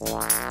Wow.